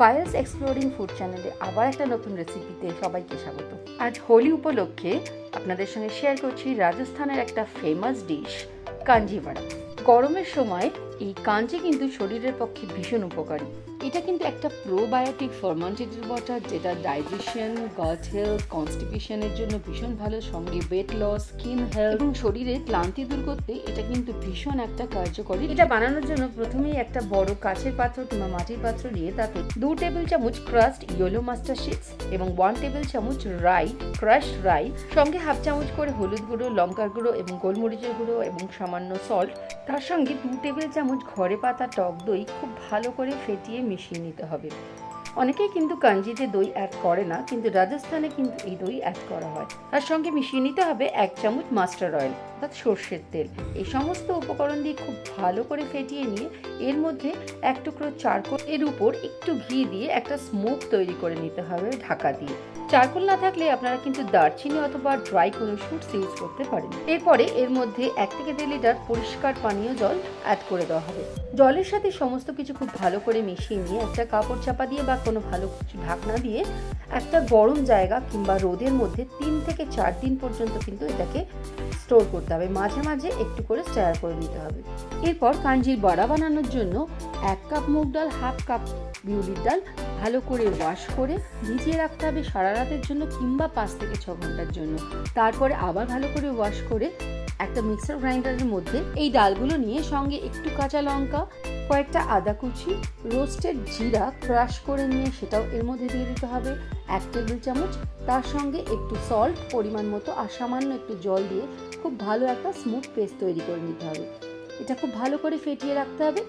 Payel's exploring food চ্যানেলে আবার একটা নতুন রেসিপিতে সবাইকে স্বাগত। আজ হোলি উপলক্ষে আপনাদের সঙ্গে শেয়ার করছি রাজস্থানের একটা ফেমাস ডিশ কাঞ্জি বড়া গরমের সময় এই কাঞ্জি কিন্তু শরীরের পক্ষে ভীষণ উপকারী। এটা কিন্তু একটা প্রোবায়োটিক ফার্মান্টেটেড ওয়াটার যেটা ডাইজেশন গাট হেলথ কনস্টিপেশনের জন্য ভীষণ ভালো। সঙ্গে ওয়েট লস স্কিন হেলথ এবং শরীরে ক্লান্তি দূর করতে এটা কিন্তু ভীষণ একটা কার্যকরী। এটা বানানোর জন্য প্রথমেই একটা বড় কাছের পাত্র কিংবা মাটির পাত্র নিয়ে তাতে দু টেবিল চামচ ক্রাস্ট ইয়েলো মাস্টার শিটস এবং ওয়ান টেবিল চামচ রাই ক্রাশ রাই সঙ্গে হাফ চামচ করে হলুদ গুঁড়ো, লঙ্কার গুঁড়ো এবং গোলমরিচের গুঁড়ো এবং সামান্য সল্ট তার সঙ্গে দু টেবিল চামচ ঘরে পাতা টক দই খুব ভালো করে ফেটিয়ে মিশিয়ে নিতে হবে। অনেকেই কিন্তু কাঞ্জিতে দই অ্যাড করে না, কিন্তু রাজস্থানে কিন্তু এই দই অ্যাড করা হয়। তার সঙ্গে মিশিয়ে নিতে হবে এক চামচ মাস্টার অয়েল অর্থাৎ সর্ষের তেল। এই সমস্ত উপকরণ দিয়ে খুব ভালো করে ফেটিয়ে নিয়ে এর মধ্যে এক টুকরো চারকোল, এর উপর একটু ঘি দিয়ে একটা স্মোক তৈরি করে নিতে হবে ঢাকা দিয়ে। চারকোল না থাকলে আপনারা কিন্তু দারচিনি অথবা ড্রাই কোনো শুটস ইউজ করতে পারেন। এরপরে এর মধ্যে এক থেকে দেড় লিটার পরিষ্কার পানীয় জল অ্যাড করে দেওয়া হবে। জলের সাথে সমস্ত কিছু খুব ভালো করে মিশিয়ে নিয়ে একটা কাপড় চাপা দিয়ে বা কোনো ভালো কিছু ঢাকনা দিয়ে একটা গরম জায়গা কিংবা রোদের মধ্যে তিন থেকে চার দিন পর্যন্ত কিন্তু এটাকে স্টোর করতে হবে। মাঝে মাঝে একটু করে স্টার করে দিতে হবে। এরপর কাঞ্জির বড়া বানানোর জন্য এক কাপ মুগ ডাল, হাফ কাপ বিউলির ডাল ভালো করে ওয়াশ করে ভিজিয়ে রাখতে হবে সারা রাতের জন্য কিংবা পাঁচ থেকে ছ ঘণ্টার জন্য। তারপরে আবার ভালো করে ওয়াশ করে একটা মিক্সার গ্রাইন্ডারের মধ্যে এই ডালগুলো নিয়ে সঙ্গে একটু কাঁচা লঙ্কা কয়েকটা আদা কুচি রোস্টেড জিরা ক্রাশ করে নিয়ে সেটাও এর মধ্যে দিয়ে দিতে হবে। এক টেবিল চামচ, তার সঙ্গে একটু সল্ট পরিমাণ মতো আর সামান্য একটু জল দিয়ে খুব ভালো একটা স্মুথ পেস্ট তৈরি করে নিতে হবে। এটা খুব ভালো করে ফেটিয়ে রাখতে হবে।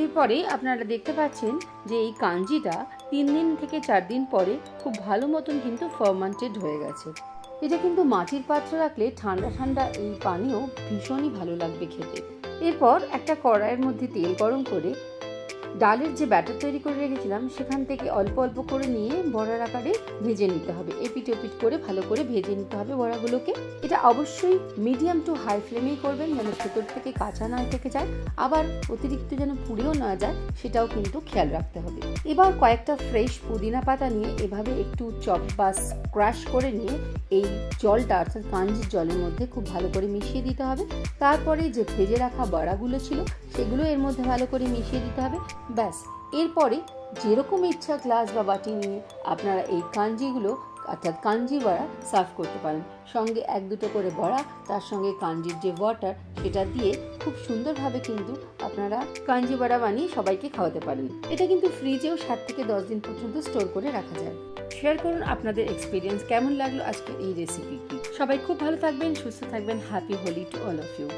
এরপরে আপনারা দেখতে পাচ্ছেন যে এই কাঞ্জিটা তিন দিন থেকে চার দিন পরে খুব ভালো মতন কিন্তু ফার্মান্টেড হয়ে গেছে। এটা কিন্তু মাটির পাত্রে রাখলে ঠান্ডা ঠান্ডা এই পানীয় ভীষণই ভালো লাগবে খেতে। এরপর একটা কড়াইয়ের মধ্যে তেল গরম করে ডালের যে ব্যাটার তৈরি করে রেখেছিলাম, সেখান থেকে অল্প অল্প করে নিয়ে বড়ার আকারে ভেজে নিতে হবে। এপিট ওপিট করে ভালো করে ভেজে নিতে হবে বড়াগুলোকে। এটা অবশ্যই মিডিয়াম টু হাই ফ্লেমেই করবেন, যেন ভেতর থেকে কাঁচা না থেকে যায়। আবার অতিরিক্ত যেন পুড়েও না যায়, সেটাও কিন্তু খেয়াল রাখতে হবে। এবার কয়েকটা ফ্রেশ পুদিনা পাতা নিয়ে এভাবে একটু চপ বা ক্রাশ করে নিয়ে এই জলটা, অর্থাৎ কাঞ্জির জলের মধ্যে খুব ভালো করে মিশিয়ে দিতে হবে। তারপরে যে ভেজে রাখা বড়াগুলো ছিল, সেগুলো এর মধ্যে ভালো করে মিশিয়ে দিতে হবে। ব্যাস, এরপরে যেরকম ইচ্ছা গ্লাস বা বাটি নিয়ে আপনারা এই কাঞ্জিগুলো, অর্থাৎ কাঞ্জি বড়া সার্ভ করতে পারেন। সঙ্গে এক দুটো করে বড়া, তার সঙ্গে কাঞ্জির যে ওয়াটার সেটা দিয়ে খুব সুন্দরভাবে কিন্তু আপনারা কাঞ্জি বড়া বানিয়ে সবাইকে খাওয়াতে পারেন। এটা কিন্তু ফ্রিজেও সাত থেকে দশ দিন পর্যন্ত স্টোর করে রাখা যায়। শেয়ার করুন আপনাদের এক্সপিরিয়েন্স কেমন লাগল আজকের এই রেসিপিটি সবাই খুব ভালো থাকবেন, সুস্থ থাকবেন happy Holi to all of you